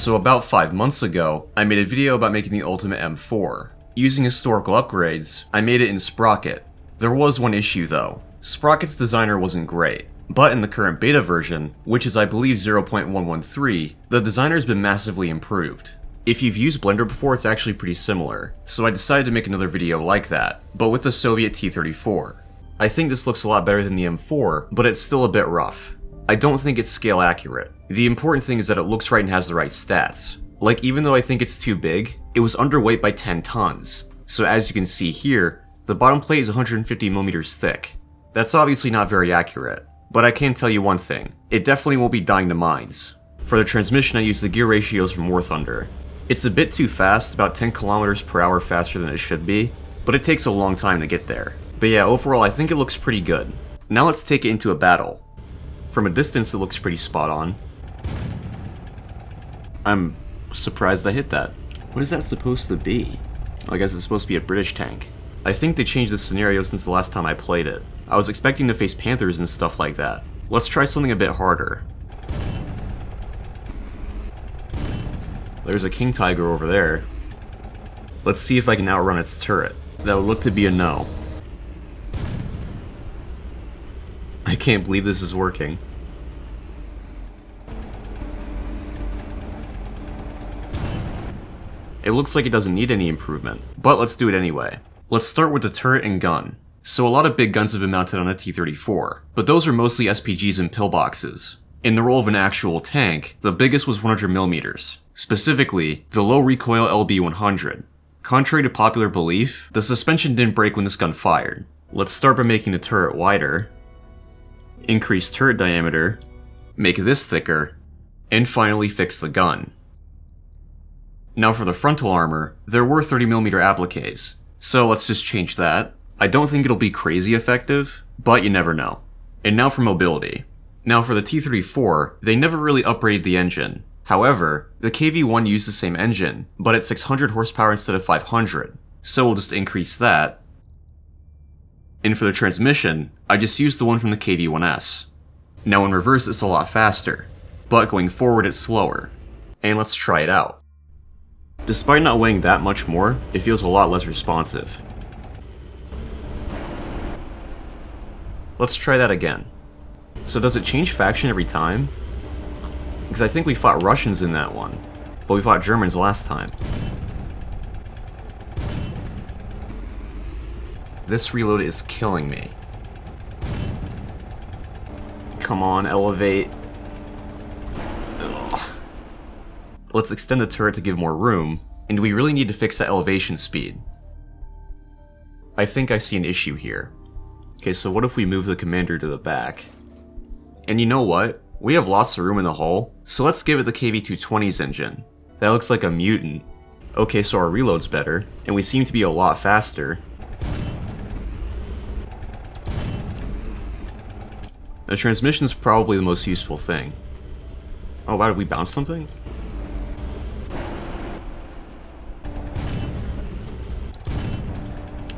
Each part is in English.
So about 5 months ago, I made a video about making the Ultimate M4. Using historical upgrades, I made it in Sprocket. There was one issue though. Sprocket's designer wasn't great, but in the current beta version, which is I believe 0.113, the designer's been massively improved. If you've used Blender before, it's actually pretty similar, so I decided to make another video like that, but with the Soviet T-34. I think this looks a lot better than the M4, but it's still a bit rough. I don't think it's scale accurate. The important thing is that it looks right and has the right stats. Like, even though I think it's too big, it was underweight by 10 tons. So as you can see here, the bottom plate is 150mm thick. That's obviously not very accurate, but I can tell you one thing, it definitely won't be dying to mines. For the transmission I used the gear ratios from War Thunder. It's a bit too fast, about 10 kilometers per hour faster than it should be, but it takes a long time to get there. But yeah, overall I think it looks pretty good. Now let's take it into a battle. From a distance it looks pretty spot on. I'm surprised I hit that. What is that supposed to be? I guess it's supposed to be a British tank. I think they changed the scenario since the last time I played it. I was expecting to face panthers and stuff like that. Let's try something a bit harder. There's a king tiger over there. Let's see if I can outrun its turret. That would look to be a no. I can't believe this is working. It looks like it doesn't need any improvement, but let's do it anyway. Let's start with the turret and gun. So a lot of big guns have been mounted on a T-34, but those are mostly SPGs and pillboxes. In the role of an actual tank, the biggest was 100mm, specifically the low recoil LB100. Contrary to popular belief, the suspension didn't break when this gun fired. Let's start by making the turret wider, increase turret diameter, make this thicker, and finally fix the gun. Now for the frontal armor, there were 30mm appliques, so let's just change that. I don't think it'll be crazy effective, but you never know. And now for mobility. Now for the T-34, they never really upgraded the engine. However, the KV-1 used the same engine, but at 600 horsepower instead of 500, so we'll just increase that. And for the transmission, I just used the one from the KV-1S. Now in reverse it's a lot faster, but going forward it's slower. And let's try it out. Despite not weighing that much more, it feels a lot less responsive. Let's try that again. So does it change faction every time? Because I think we fought Russians in that one, but we fought Germans last time. This reload is killing me. Come on, elevate. Let's extend the turret to give more room, and we really need to fix that elevation speed. I think I see an issue here. Okay, so what if we move the commander to the back? And you know what? We have lots of room in the hull, so let's give it the KV-220's engine. That looks like a mutant. Okay, so our reload's better, and we seem to be a lot faster. The transmission's probably the most useful thing. Oh, wow, did we bounce something?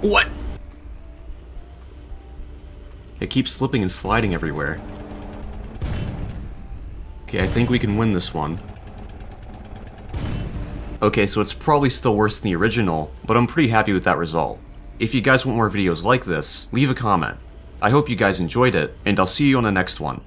What? It keeps slipping and sliding everywhere. Okay, I think we can win this one. Okay, so it's probably still worse than the original, but I'm pretty happy with that result. If you guys want more videos like this, leave a comment. I hope you guys enjoyed it, and I'll see you on the next one.